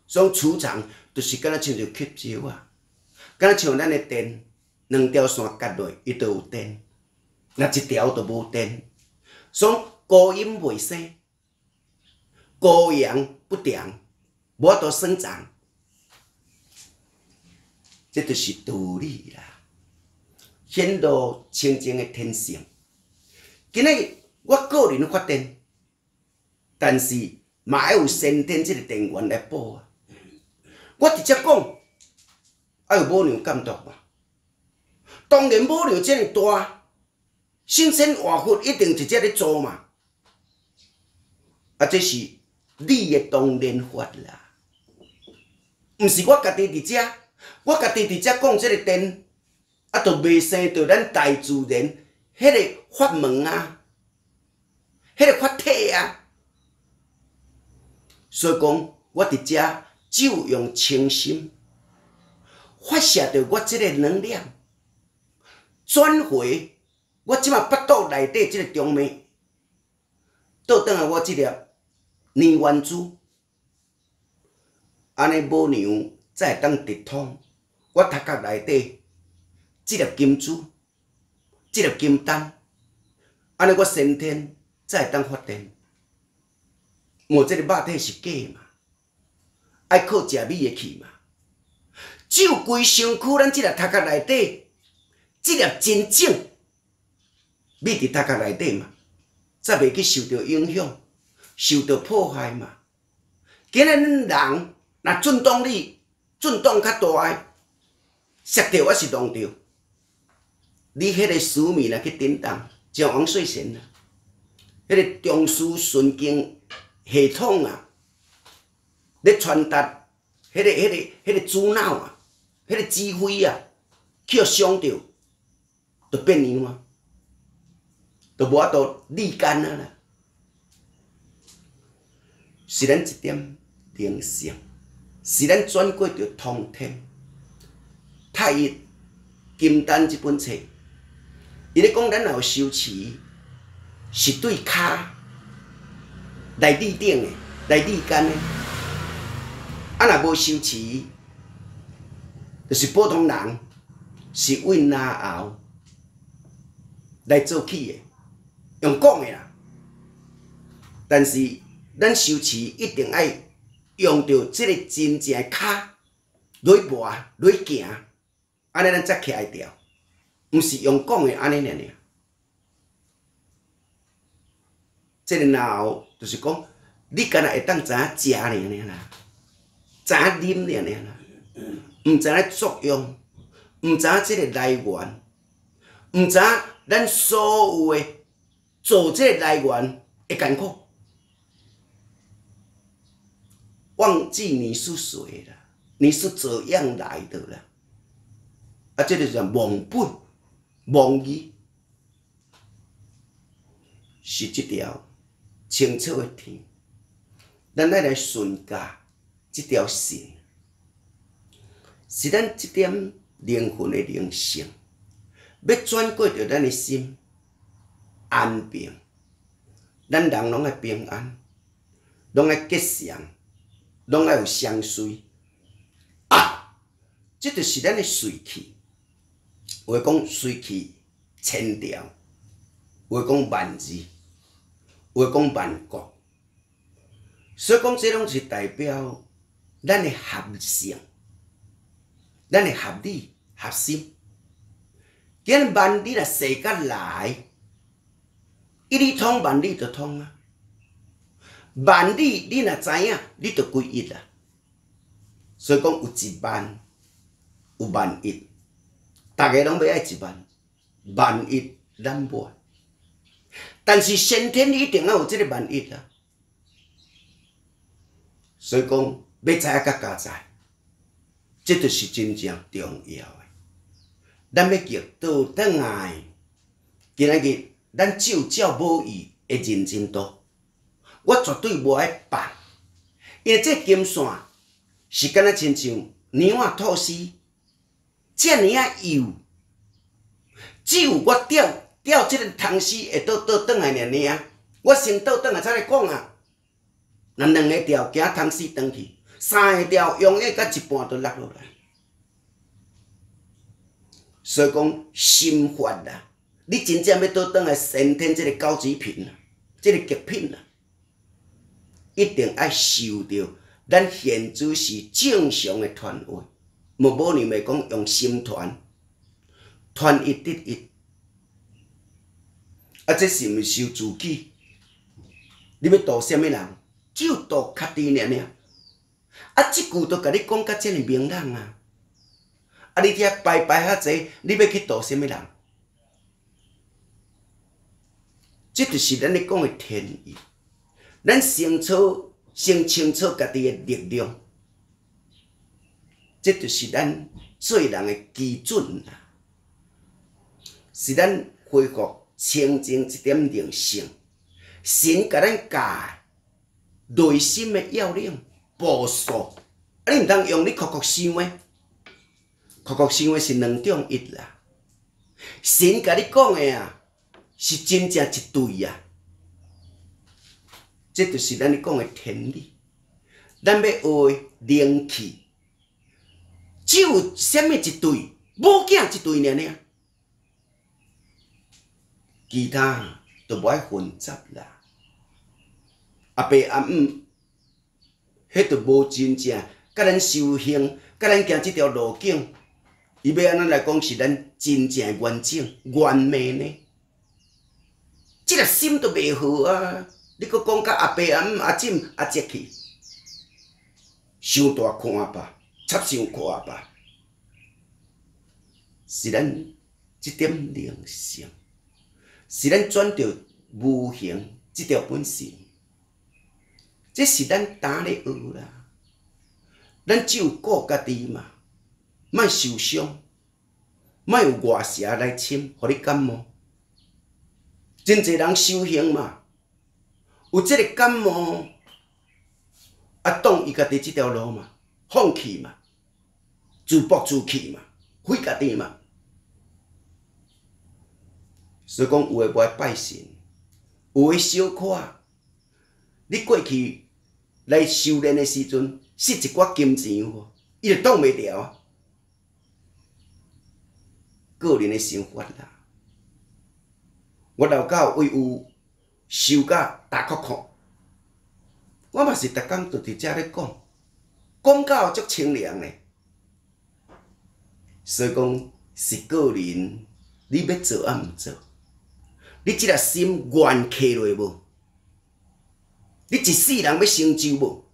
Speaker 1: 所以磁场就是敢若像着吸招啊，敢若像咱的电，两条线夹落，伊就有电；若一条就无电。所以高音袂生，高阳不长，无法度生长，这就是道理啦。显露清净的天性。今日我个人发电，但是嘛要有先天即个电源来补啊。我直接讲，要有母娘监督嘛。当然母娘这么大，新鲜活佛一定直接咧做嘛。啊，这是你的当然法啦，毋是我家己伫遮，我家己伫遮讲即个电。啊，著未生着咱大自然迄个法门啊，迄个法体啊。所以讲，我伫遮就用清心发射着我即个能量，转回我即马腹肚内底即个中脉，倒转来我即粒年元珠，安尼母娘才会当直通我头壳内底。即粒金珠，即粒金丹，安尼我先天才会当发展，我即个肉体是假嘛？爱靠食米的去嘛？只有规身躯咱即粒头壳内底，即粒真正米伫头壳内底嘛，才袂去受到影响、受到破坏嘛。今日恁人若震动力、震动较大，摔着还是弄着？你迄个思维来去震动，像王水神啊，迄个中枢神经系统啊，咧传达迄个、迄个、迄个主脑啊，迄个指挥啊，去互伤着，就变样啊，就无法度理干啊啦。是咱一点灵性，是咱转过着通天太乙金丹这本册。伊咧讲，咱若有修持，是对骹来立定的，来立竿的。啊，若无修持，就是普通人，是为哪后来做起的，用讲的啦。但是咱修持一定爱用着即个真正诶骹来磨来行，安尼咱则徛会牢。毋是用讲诶安尼尔尔，即个然后就是讲，你敢若会当知影食尔尔啦，知影啉尔尔啦，毋知影作用，毋知影即个来源，毋知影咱所有诶做即个来源会艰苦，忘记你是谁了，你是怎样来的了，啊，这就叫忘本。妄语是即条清楚的天，咱爱来顺驾即条线，是咱即点灵魂的灵性，要转过着咱的心安平，咱人拢爱平安，拢爱吉祥，拢爱有相随啊！即就是咱的随气。话讲水气千条，话讲万字，话讲万国，所以讲这拢是代表咱的合性，咱的合理合心。今日万里来世间来，一里通万里就通啊！万里你若知影，你就归一啊！所以讲有一万，有万一，大家拢要爱一万，万一咱无。但是先天一定要有这个万一啊。所以讲要知啊甲加知，即就是真正重要诶。咱要叫倒转来，今仔日咱只有照母语诶认真度，我绝对无爱放，因为这金线是敢若亲像牛啊吐丝，遮尔啊油，只有我钓钓即个汤丝会倒倒转来尔尔，我先倒转来再来讲啊。咱两个钓惊汤丝转去，三个钓用个甲一半都落落来。所以讲心法啦，你真正要倒转来先天即个高级品啊，即个极品啊，一定爱受着咱现主是正常的传话，无无你咪讲用心传，传一得一，啊，这是毋是受自己？你要度什么人？只有度家己尔尔，啊！即句都甲你讲甲遮尔明朗啊！啊！你遐拜拜遐济，你要去度什么人？即就是咱咧讲的天意。咱先操先清楚家己的力量，即就是咱做人的基准啦。是咱恢复清净一点灵性，神甲咱教。内心的要领、步数，啊！你毋通用你酷酷想的，酷酷想的是两种一啦。神甲你讲的啊，是真正一对啊。这就是咱咧讲的天理。咱要学灵气，只有什么一对，无囝一对尔尔，其他都无爱混杂啦。阿爸阿姆，迄著无真正，甲咱修行，甲咱行即条路径，伊要安怎来讲是咱真正完整、完美呢？即个心都袂好啊！你搁讲甲阿爸阿姆、阿婶、阿叔去，伤大看吧，插伤看吧，是咱即点灵性，是咱转着无形即条本性。这是咱打咧学啦，咱只有顾家己嘛，莫受伤，莫有外邪来侵，互你感冒。真侪人修行嘛，有即个感冒，啊，当伊家己即条路嘛，放弃嘛，自暴自弃嘛，毁家己嘛。所以讲，有诶无爱拜神，有诶小可，你过去。来修炼诶时阵，失一寡金钱无，伊就挡袂牢啊。个人诶想法啦，我老狗为有修甲大哭哭，我嘛是逐工都伫遮咧讲，讲到足清凉诶。所以讲是个人，你要做啊毋做，你即个心愿起落无？你一世人要成就无？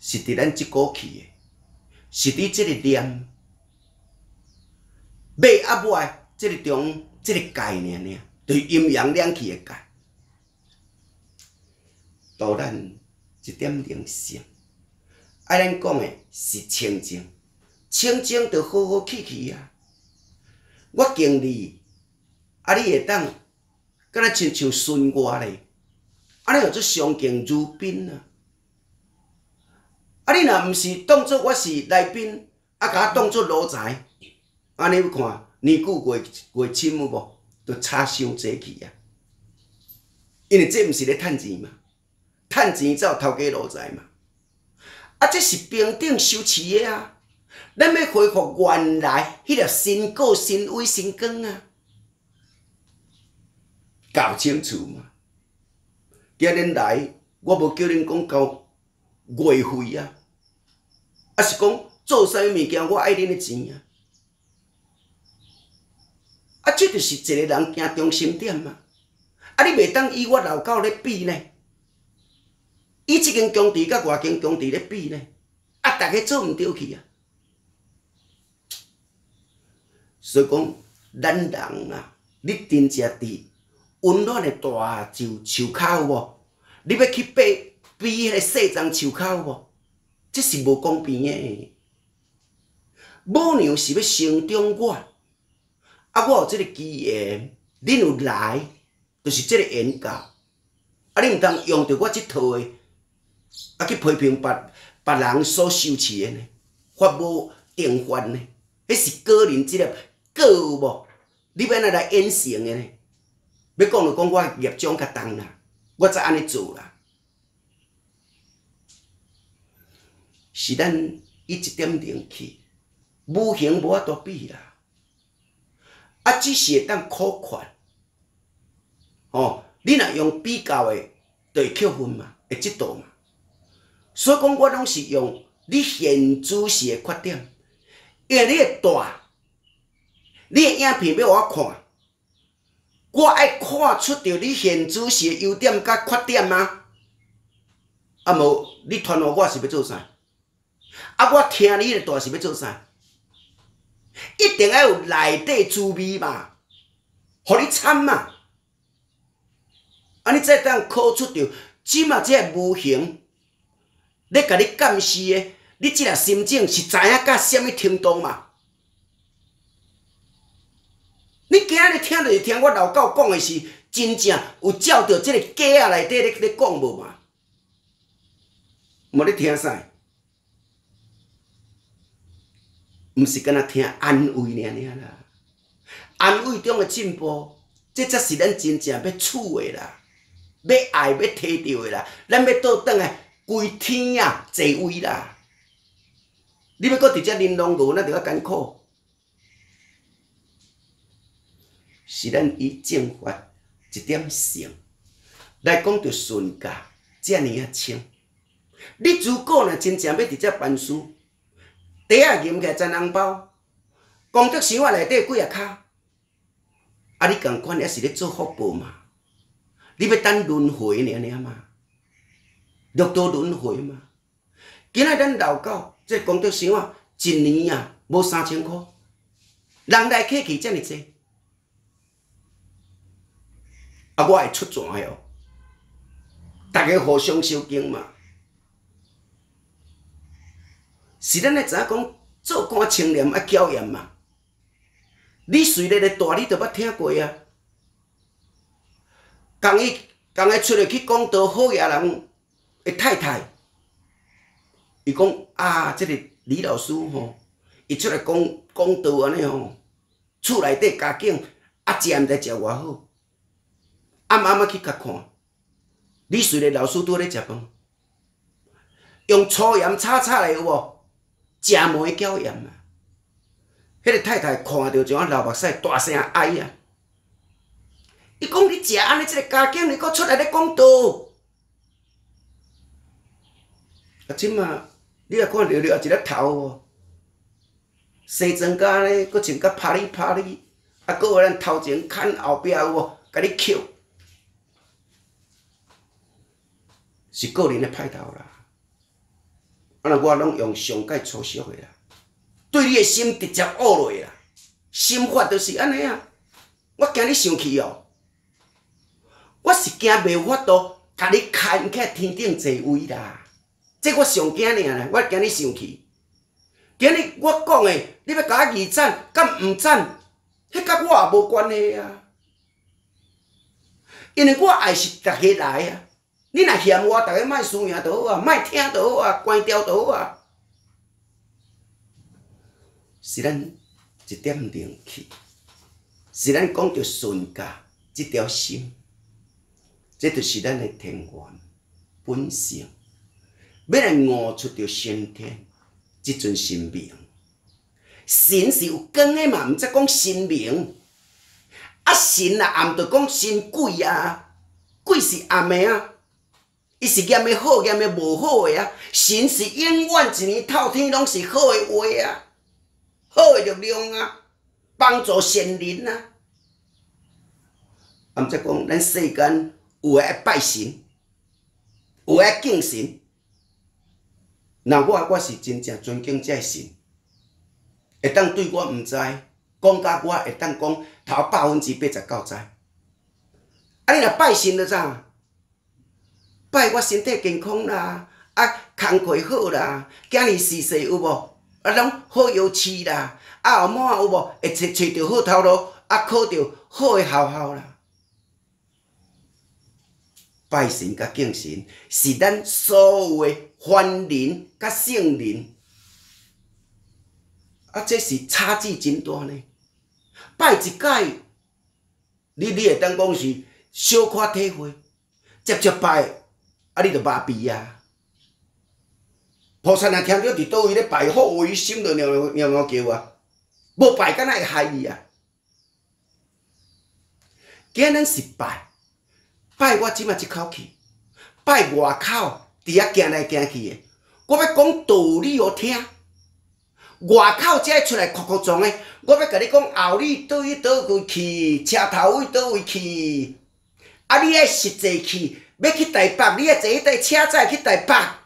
Speaker 1: 是伫咱即股气诶，是伫即个念，买啊买，即个中，即个概念尔，对阴阳两气的界，导咱一点灵性。啊，咱讲的是清净，清净就好好气气啊。我敬你，啊，你会当，敢若亲像孙我咧。安尼叫做相敬如宾啊！啊，你若毋是当作我是来宾，啊，甲我当作奴才，安尼要看年久月月深有无？都差伤济去啊！因为这毋是咧趁钱嘛，趁钱才有头家奴才嘛。啊，这是平等修持的啊！咱要恢复原来迄个新果、新威、新光啊，搞清楚嘛！今日来，我无叫恁讲交月费啊，啊是讲做啥物件，我爱恁的钱啊。啊，这就是一个人行中心点嘛。啊，你袂当以我老狗咧比呢？伊即间工地甲外间工地咧比呢？啊，逐个做毋着去啊。所以讲，咱人啊，你真正伫温暖的大树树骹有无？你要去爬比迄个细丛树骹有无？这是无公平的。母娘是要生长我，啊，我有即个基因，恁有来，就是即个缘教。啊，你毋通用着我即套的，啊去批评别别人所受持的呢？法无定法呢？迄是个人即个。有无？你要安尼来演成的呢？要讲就讲我业障较重啦，我才安尼做啦。是咱伊一点灵气，无形无法度比啦。啊，只是会当可看。哦，你若用比较的，就会扣分嘛，会嫉妒嘛。所以讲，我拢是用你现主时的缺点，因为你会大。你的影片要我看，我爱看出着你现主时优点甲缺点吗？啊无，你传互我是要做啥？啊，我听你的大是要做啥？一定要有内底滋味嘛，互你惨嘛。啊，你才当考出着，即嘛即无形，咧甲你监视的，你即个心境是知影到虾米程度嘛？你今日听着是听我老狗讲的是真正有照着即个假啊内底咧咧讲无嘛？无咧听啥？毋是干那听安慰尔尔啦，安慰中的进步，这才是咱真正要处的啦，要爱要摕到的啦，咱要倒转来归天啊坐位啦。你要搁直接啉龙牛，那就较艰苦。是咱以正法一点性来讲着顺价，遮尔啊轻。你如果若真正要直接办事，底下银起赚红包，功德箱仔内底几啊卡，啊，你共款也是咧做福报嘛？你要等轮回尔尔嘛？六道轮回嘛？今仔咱老狗这功德箱啊一年啊无三千箍，人来客去遮尔济。啊！我会出钱哦，大家互相收经嘛。是咱咧知影讲做官清廉啊，骄严嘛。你随咧咧大，你都捌听过啊。刚伊刚伊出来去讲道好野人的太太，伊讲啊，即个李老师吼，伊出来讲讲道安尼吼，厝内底家境啊，食毋知食偌好。暗暗啊去甲看，你随个老师拄咧食饭，用粗盐炒炒来有无？真糜搅盐啊！迄个太太看着像流目屎，大声哀啊！伊讲你食安尼即个家境，你搁出来咧讲道？啊，即嘛，你也看着了一个头哦，西装甲咧，搁穿甲啪哩啪哩，啊，搁有咱头前牵后壁有无？甲你扣。是个人的歹头啦，啊！若我拢用上界粗俗的啦，对你的心直接恶落啦，心法就是安尼啊！我惊你生气哦，我是惊袂法度，甲你牵起天顶坐位啦，这我上惊尔啦，我惊你生气。今日我讲的，你要甲我二赞，甲毋赞，迄甲我也无关系啊，因为我爱是逐个来啊。你若嫌我，逐个莫输赢就好啊，莫听就好啊，关掉就好啊。是咱一点灵气，是咱讲着顺家即条心，这就是咱的天缘本性。要来悟出着先天即阵神明，神是有光的嘛，毋则讲神明。啊，神啊暗着讲神鬼啊，鬼是暗的啊。伊是验的好，验的无好诶啊！神是永远一年透天拢是好诶话啊，好诶力量啊，帮助善人啊。啊，毋则讲咱世间有诶拜神，有诶敬神，那我我是真正尊敬这神，会当对我毋知，讲甲我会当讲头百分之八十九知。啊，你若拜神了怎？拜我身体健康啦，啊，工课好啦，今日事事有无？啊，拢好有气啦，啊，后满有无？会找找着好头路，啊，考着好诶学校啦。拜神甲敬神是咱所有诶凡人甲圣人，啊，这是差距真大呢。拜一届，你你会当讲是小可体会，接接拜，啊，你着麻痹啊。菩萨若听到伫倒位咧拜好，伊心着尿尿尿叫啊！无拜敢若会害伊啊！今日是拜，拜我即马即口气，拜外口伫遐行来行去的，我要讲道理互听。外口才会出来哭哭撞的，我要甲你讲后里倒去倒位去，车头位倒位去，啊！你爱实际去，要去台北，你爱坐迄台车载去台北。啊！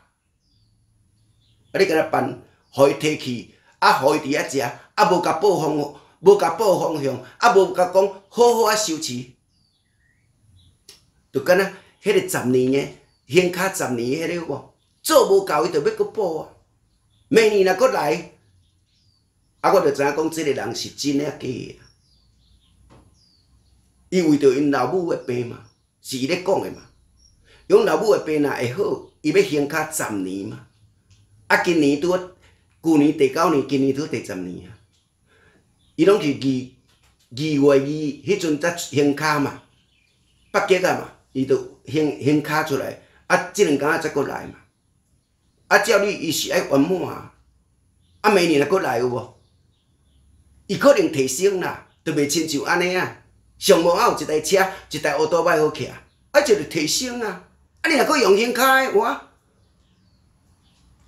Speaker 1: 你甲他办，互伊摕去，啊，互伊伫遐食，啊，无甲报方，无甲报方向，啊，无甲讲好好啊修持，就敢若迄个十年诶，显卡十年迄个无，做无够伊就要搁补啊。明年若搁来，啊，我就知影讲即个人是真诶假诶。伊为着因老母诶病嘛，是伊咧讲诶嘛。因老母诶病若会好，伊要显卡十年嘛。啊，今年拄啊，旧年第九年，今年拄第十年啊。伊拢是二二月二迄阵才行卡嘛，八结啊嘛，伊就行行卡出来，啊，即两工仔才过来嘛。啊，照你伊是爱圆满啊，啊，明年若过来有无？伊可能提升啦，都袂亲像安尼啊。上无啊有一台车，一台乌托摆好徛，啊，就是提升啊。啊，你若搁用行卡诶话。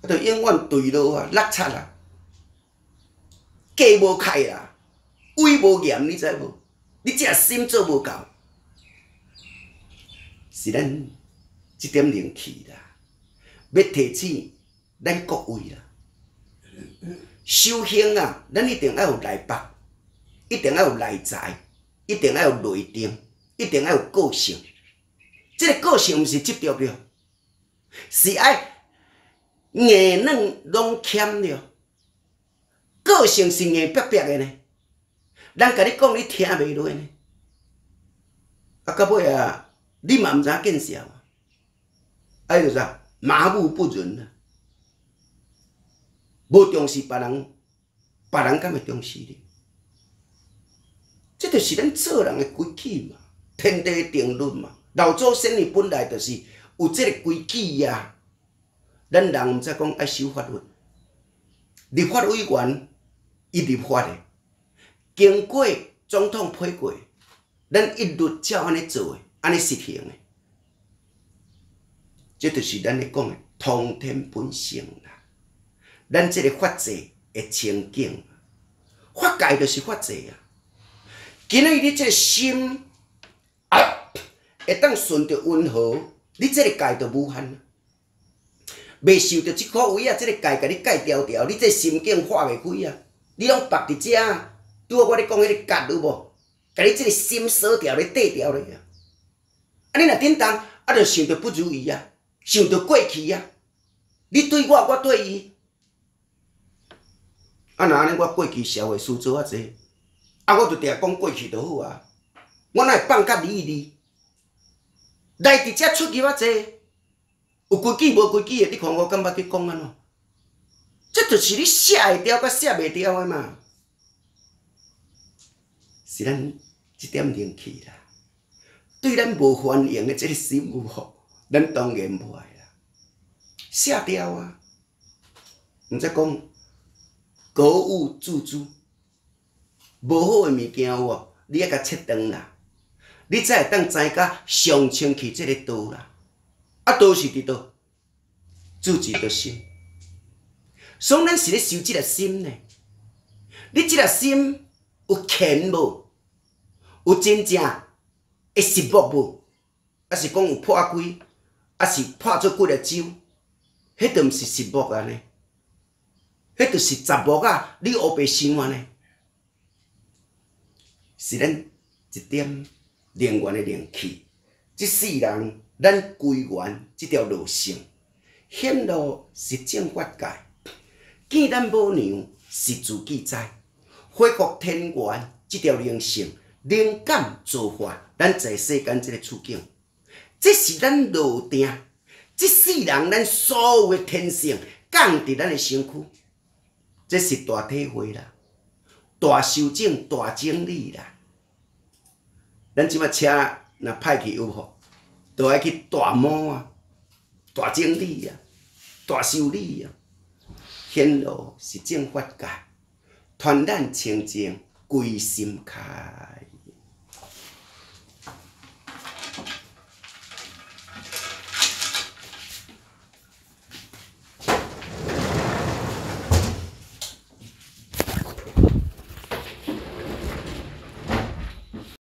Speaker 1: 就永远坠落啊，落差啊，价无开啦，位无严，你知无？你只心做无够，是咱一点灵气啦，要提醒咱各位啦。修行啊，咱一定要有内八，一定要有内在，一定要有内定，一定要有个性。即个个性毋是执着着，是爱。硬软拢欠着，个性是硬白白的呢。人甲你讲，你听袂落呢。啊，到尾啊，你嘛毋知影见笑。啊，就啥麻木不仁啊，无重视别人，别人敢会重视你？这就是咱做人的规矩嘛，天地定律嘛。老祖先伊本来就是有这个规矩呀。咱人毋则讲爱守法律，立法委员伊立法的，经过总统批过，咱一律照安尼做诶，安尼实行诶，这就是咱咧讲的通天本性啦。咱即个法制的情景，法界就是法制啊。今日你即个心啊，会当顺着温和，你即个界就无限。未受着即颗位啊，即个界甲你界条条，你这心境化袂开啊！你拢绑伫遮，拄好我咧讲迄个结有无？甲你即个心锁条咧缀条咧啊！啊，你若顶当啊，着想着不如意啊，想着过去啊，你对我，我对伊，啊，若安尼我过去社会事做啊济，啊，我着定讲过去就好啊，我哪会放甲你哩？来伫遮出去啊济。有规矩无规矩的，你看我敢捌去讲安怎？这就是你写会掉甲写袂掉的嘛，是咱一点灵气啦。对咱无欢迎的这个心有无？咱当然无爱啦，写掉啊。毋则讲格物致知，无好的物件有无？你爱甲切断啦，你才会当知影上清气即个道啦。啊，道是伫倒，自己的心。所以咱是咧修即个心呢。你即个心有虔无？有真正会实木无？还是讲有破开？还是破做几粒酒？迄著毋是实木安尼，迄著是杂木啊，你黑白想安尼，是咱一点灵源的灵气，即世人咱归元即条路线，显露是正法界，见咱无娘是自己知，恢复天元即条灵性，灵感造化咱在世间即个处境，这是咱路定。即世人，咱所有的天性降伫咱的身躯，这是大体会啦，大修正、大整理啦。咱即摆车若歹去有无，都爱去大摸啊、大整理啊、大修理啊。显露是正法界，传咱清净，归心开。